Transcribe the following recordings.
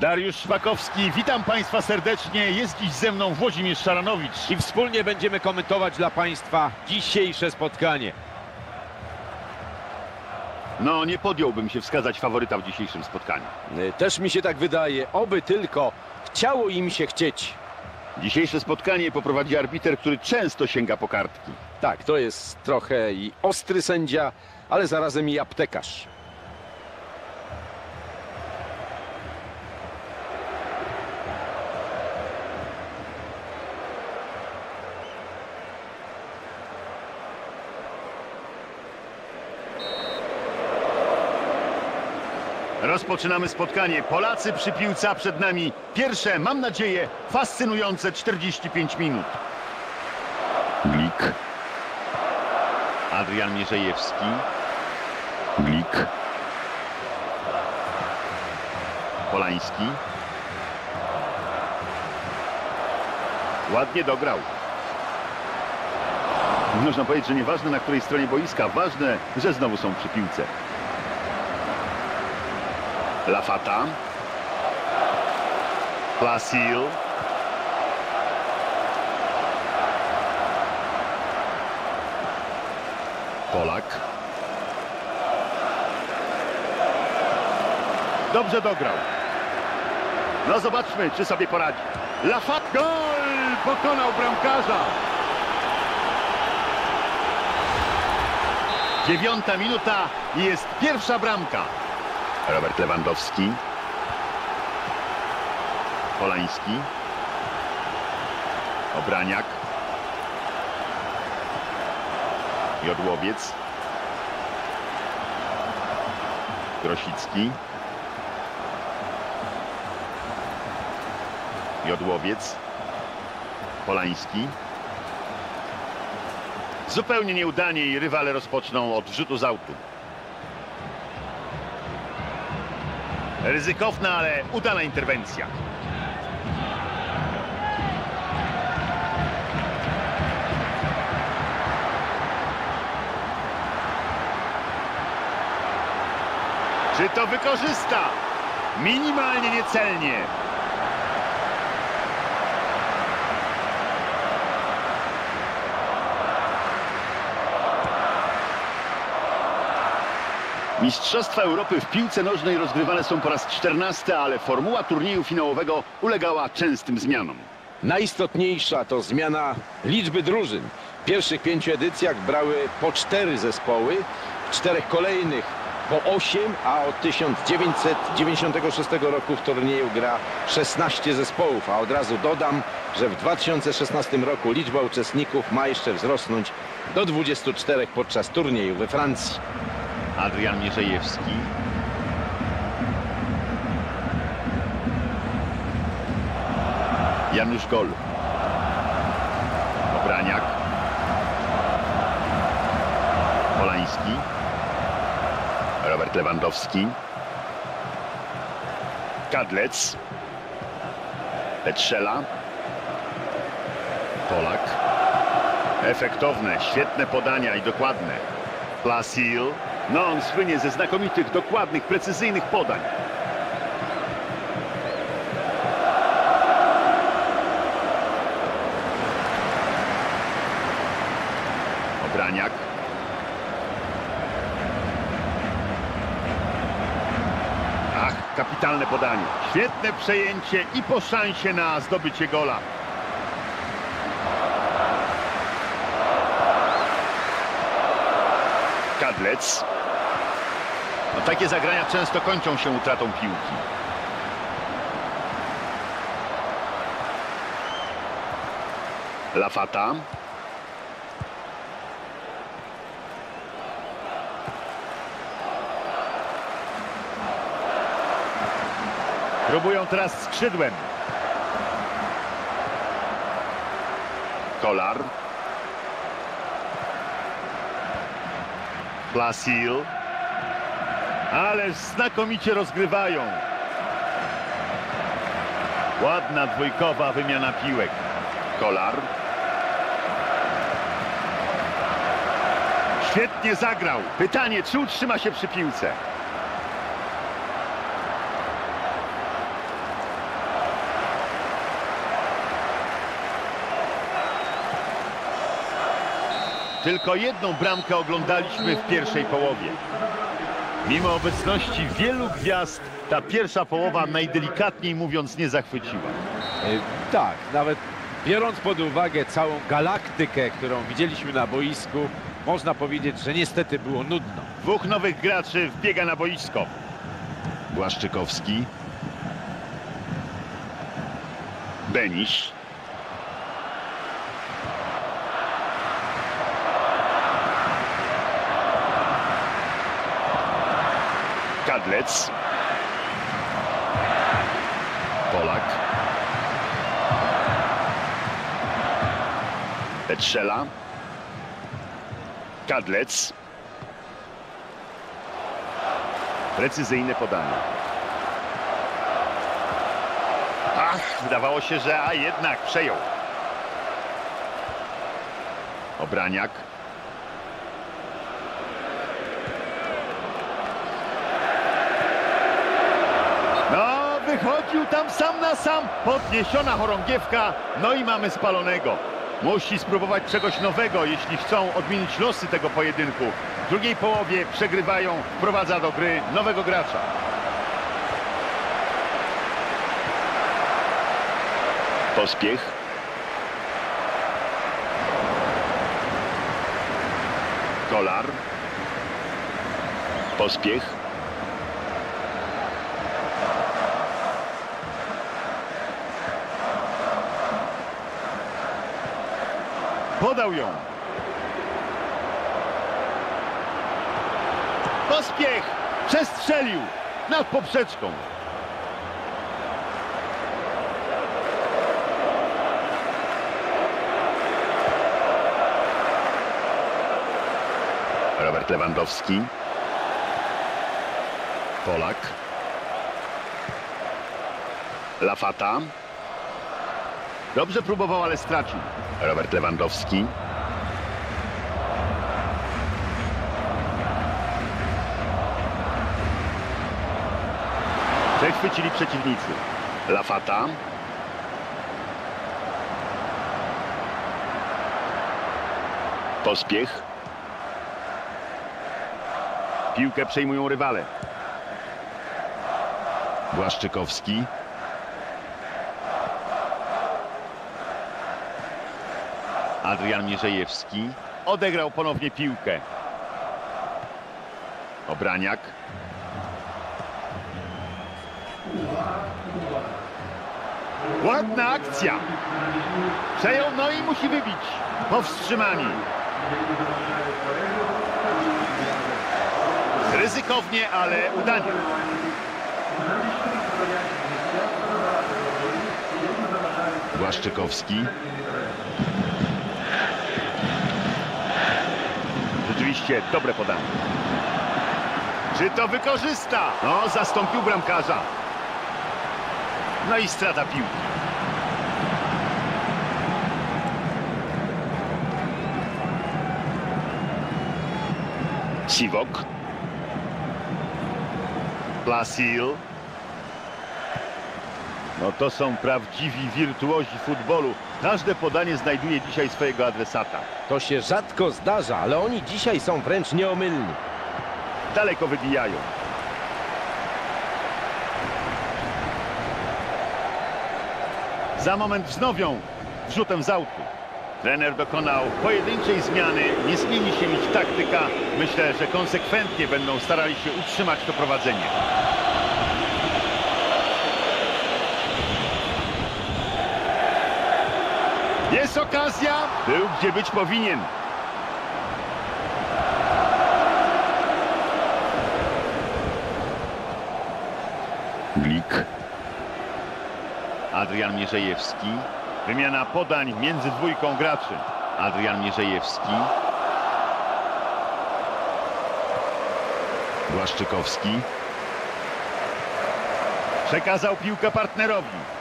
Dariusz Szpakowski, witam Państwa serdecznie. Jest dziś ze mną Włodzimierz Szaranowicz. I wspólnie będziemy komentować dla Państwa dzisiejsze spotkanie. No, nie podjąłbym się wskazać faworyta w dzisiejszym spotkaniu. Y, Też mi się tak wydaje, oby tylko chciało im się chcieć. Dzisiejsze spotkanie poprowadzi arbiter, który często sięga po kartki. Tak, to jest trochę i ostry sędzia, ale zarazem i aptekarz. Rozpoczynamy spotkanie. Polacy przy piłce, przed nami pierwsze, mam nadzieję, fascynujące 45 minut. Glik. Adrian Mierzejewski. Glik. Polański. Ładnie dograł. Można powiedzieć, że nieważne na której stronie boiska, ważne, że znowu są przy piłce. Lafata. Plasil. Polak. Dobrze dograł. No zobaczmy, czy sobie poradzi. Lafat. Gol! Pokonał bramkarza. Dziewiąta minuta i jest pierwsza bramka. Robert Lewandowski. Polański. Obraniak. Jodłowiec. Grosicki. Jodłowiec. Polański. Zupełnie nieudanie i rywale rozpoczną od rzutu z autu. Ryzykowna, ale udana interwencja. Czy to wykorzysta? Minimalnie niecelnie. Mistrzostwa Europy w piłce nożnej rozgrywane są po raz 14, ale formuła turnieju finałowego ulegała częstym zmianom. Najistotniejsza to zmiana liczby drużyn. W pierwszych pięciu edycjach brały po cztery zespoły, w czterech kolejnych po osiem, a od 1996 roku w turnieju gra 16 zespołów. A od razu dodam, że w 2016 roku liczba uczestników ma jeszcze wzrosnąć do 24 podczas turnieju we Francji. Adrian Mierzejewski. Janusz Gol. Obraniak. Polański. Robert Lewandowski. Kadlec. Petrzela. Polak. Efektowne, świetne podania i dokładne. Plasil. No, on słynie ze znakomitych, dokładnych, precyzyjnych podań. Obraniak. Ach, kapitalne podanie. Świetne przejęcie i po szansie na zdobycie gola. Kadlec. No, takie zagrania często kończą się utratą piłki. Lafata. Próbują teraz skrzydłem. Kolar. Plasil. Ale znakomicie rozgrywają. Ładna dwójkowa wymiana piłek. Kolar. Świetnie zagrał. Pytanie, czy utrzyma się przy piłce? Tylko jedną bramkę oglądaliśmy w pierwszej połowie. Mimo obecności wielu gwiazd, ta pierwsza połowa najdelikatniej mówiąc nie zachwyciła. E, Tak, nawet biorąc pod uwagę całą galaktykę, którą widzieliśmy na boisku, można powiedzieć, że niestety było nudno. Dwóch nowych graczy wbiega na boisko. Błaszczykowski. Beniś. Kadlec. Polak. Petrzela. Kadlec. Precyzyjne podanie. Ach, wydawało się, że a jednak przejął. Obraniak. No, wychodził tam sam na sam. Podniesiona chorągiewka. No i mamy spalonego. Musi spróbować czegoś nowego, jeśli chcą odmienić losy tego pojedynku. W drugiej połowie przegrywają, wprowadza do gry nowego gracza. Pospiech. Kolar. Pospiech. Podał ją. Pospiech! Przestrzelił nad poprzeczką. Robert Lewandowski. Polak. Lafata. Dobrze próbował, ale stracił. Robert Lewandowski. Przechwycili przeciwnicy. Lafata. Pospiech. Piłkę przejmują rywale. Błaszczykowski. Adrian Mierzejewski. Odegrał ponownie piłkę. Obraniak. Ładna akcja. Przejął, no i musi wybić. Powstrzymani. Ryzykownie, ale udanie. Błaszczykowski. Rzeczywiście dobre podanie. Czy to wykorzysta? No, zastąpił bramkarza. No i strata piłki. Siwok. Plasil. No to są prawdziwi wirtuozi futbolu. Każde podanie znajduje dzisiaj swojego adresata. To się rzadko zdarza, ale oni dzisiaj są wręcz nieomylni. Daleko wybijają. Za moment wznowią wrzutem z autu. Trener dokonał pojedynczej zmiany. Nie zmieni się ich taktyka. Myślę, że konsekwentnie będą starali się utrzymać to prowadzenie. Jest okazja. Był gdzie być powinien. Glik. Adrian Mierzejewski. Wymiana podań między dwójką graczy. Adrian Mierzejewski. Błaszczykowski. Przekazał piłkę partnerowi.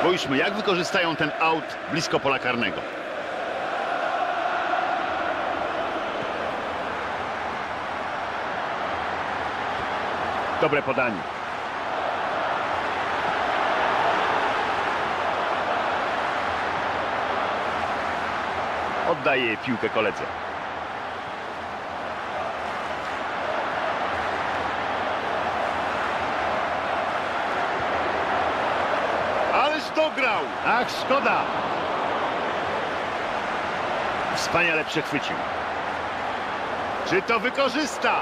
Spójrzmy, jak wykorzystają ten aut blisko pola karnego. Dobre podanie. Oddaje piłkę koledze. Dograł! Ach, szkoda! Wspaniale przechwycił. Czy to wykorzysta?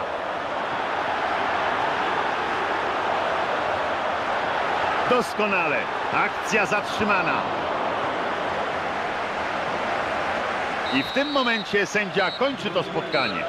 Doskonale. Akcja zatrzymana. I w tym momencie sędzia kończy to spotkanie.